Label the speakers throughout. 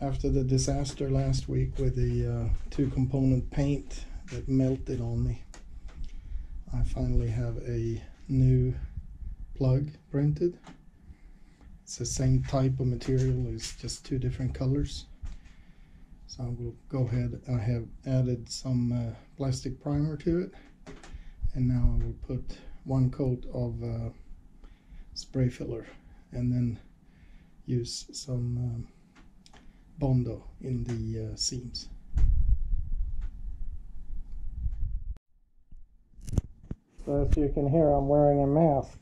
Speaker 1: after the disaster last week with the uh, two component paint that melted on me I finally have a new plug printed. It's the same type of material it's just two different colors. So I will go ahead I have added some uh, plastic primer to it. And now I will put one coat of uh, spray filler and then use some um, Bondo in the uh, seams. So as you can hear I'm wearing a mask.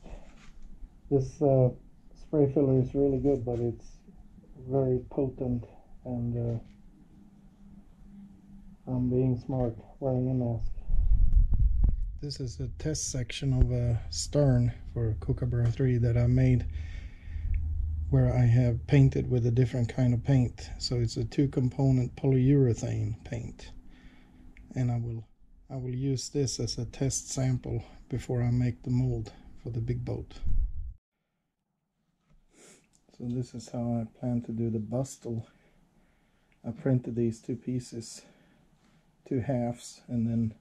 Speaker 1: This uh, spray filler is really good but it's very potent and uh, I'm being smart wearing a mask. This is a test section of a stern for Kookaburra 3 that I made where I have painted with a different kind of paint. So it's a two component polyurethane paint. And I will I will use this as a test sample before I make the mold for the big boat. So this is how I plan to do the bustle. I printed these two pieces, two halves, and then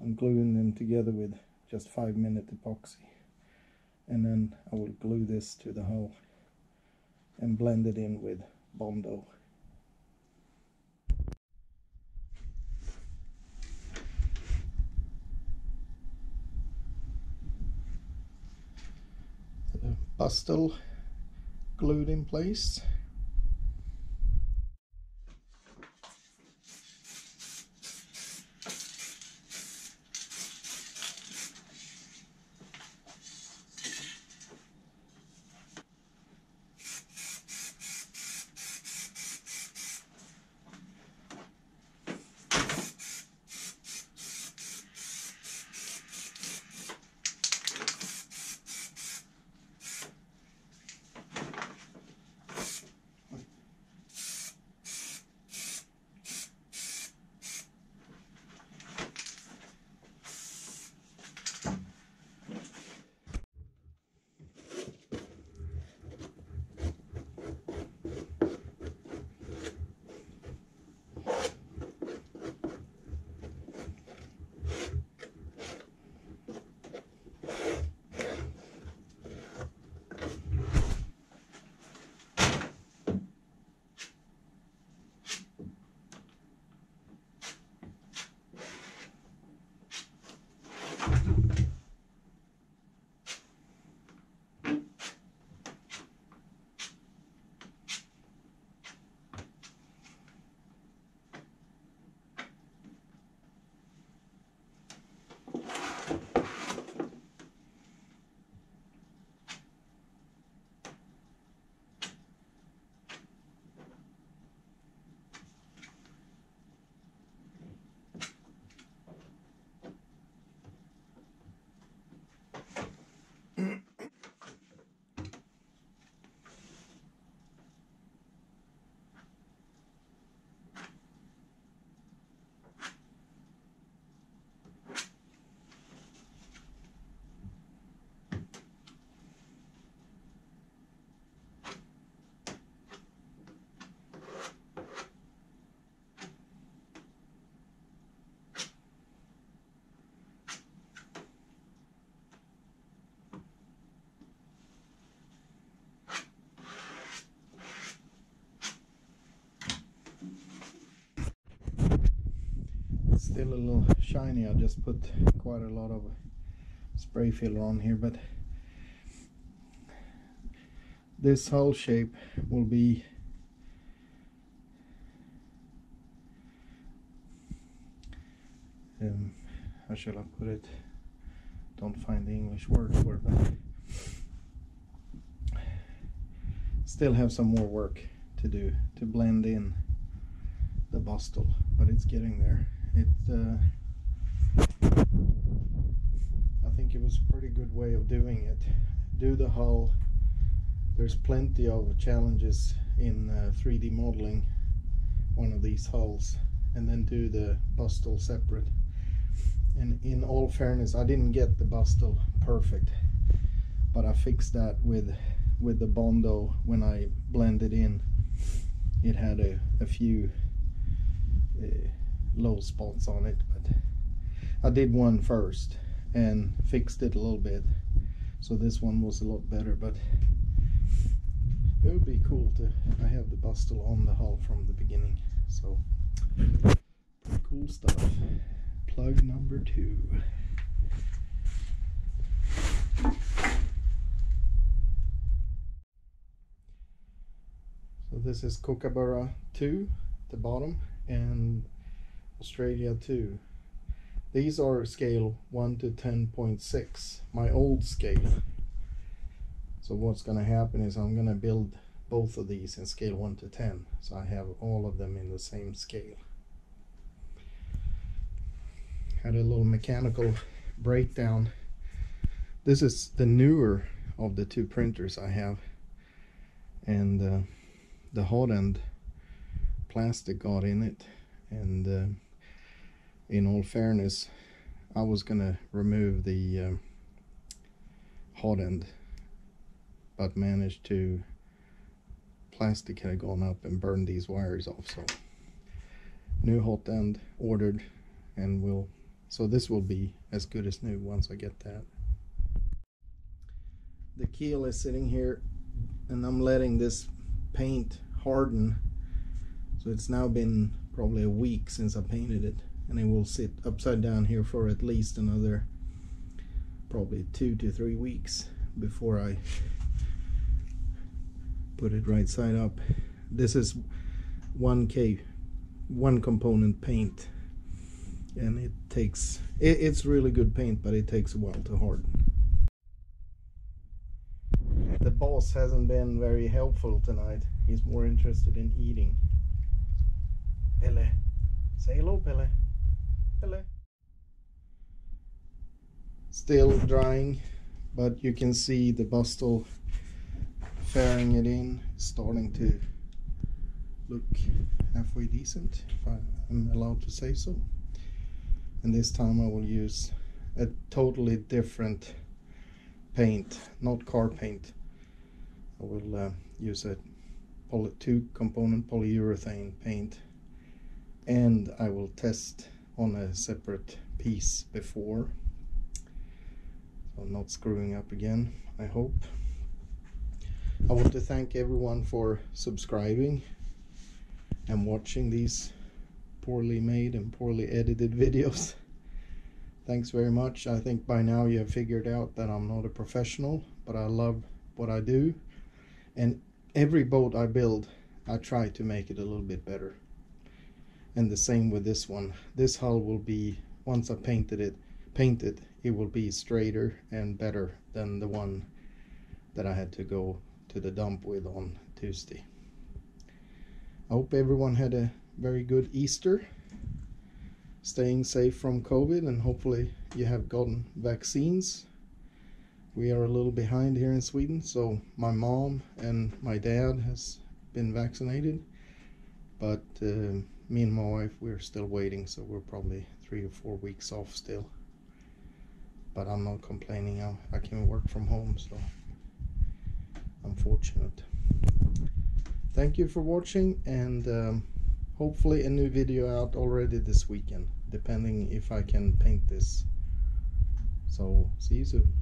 Speaker 1: I'm gluing them together with just five minute epoxy. And then I will glue this to the hull and blend it in with Bondo. Bustle glued in place. Still a little shiny. I just put quite a lot of spray filler on here but this hull shape will be um, how shall I put it? Don't find the English word for it but still have some more work to do to blend in the bustle but it's getting there it uh, I think it was a pretty good way of doing it. Do the hull. There's plenty of challenges in uh, 3d modeling one of these hulls and then do the bustle separate. And in all fairness I didn't get the bustle perfect but I fixed that with with the Bondo when I blended in. It had a, a few uh, low spots on it but I did one first and fixed it a little bit. So this one was a lot better but it would be cool to I have the bustle on the hull from the beginning. So pretty cool stuff. Plug number two. So this is Kookaburra 2 the bottom and Australia 2 these are scale 1 to 10.6 my old scale. So what's going to happen is I'm going to build both of these in scale 1 to 10 so I have all of them in the same scale. Had a little mechanical breakdown. This is the newer of the two printers I have and uh, the hot end plastic got in it and uh, in all fairness I was gonna remove the uh, hot end but managed to plastic had gone up and burned these wires off so new hot end ordered and will so this will be as good as new once I get that. The keel is sitting here and I'm letting this paint harden. So it's now been probably a week since I painted it and it will sit upside down here for at least another probably two to three weeks before I put it right side up. This is 1k one component paint. And it takes it, it's really good paint but it takes a while to harden. The boss hasn't been very helpful tonight. He's more interested in eating. Pelle say hello Pelle Pelle still drying but you can see the bustle fairing it in starting to look halfway decent if I am allowed to say so. And this time I will use a totally different paint not car paint. I will uh, use a poly two component polyurethane paint and I will test on a separate piece before so I'm not screwing up again I hope I want to thank everyone for subscribing and watching these poorly made and poorly edited videos. Thanks very much. I think by now you have figured out that I'm not a professional, but I love what I do. And every boat I build, I try to make it a little bit better. And the same with this one. This hull will be, once I painted it, painted, it will be straighter and better than the one that I had to go to the dump with on Tuesday. I hope everyone had a very good Easter, staying safe from COVID, and hopefully you have gotten vaccines. We are a little behind here in Sweden, so my mom and my dad has been vaccinated, but uh, me and my wife we're still waiting, so we're probably three or four weeks off still. But I'm not complaining. I, I can work from home, so unfortunate thank you for watching and um, hopefully a new video out already this weekend depending if I can paint this so see you soon